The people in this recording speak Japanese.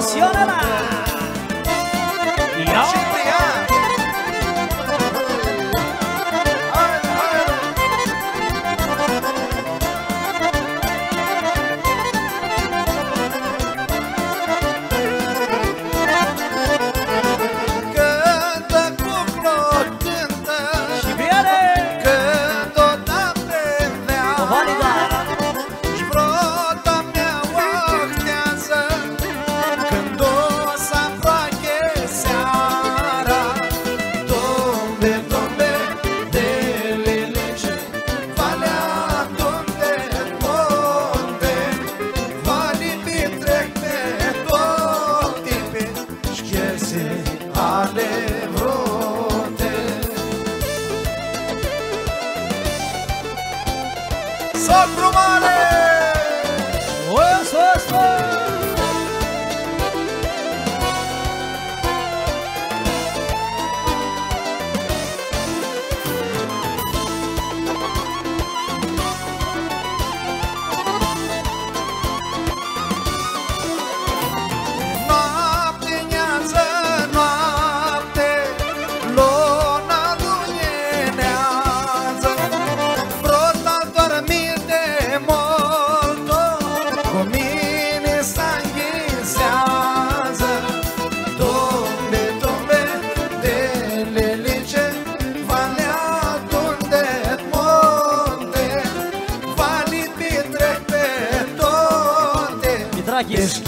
しよないい soffro male! Μητσοτάκης.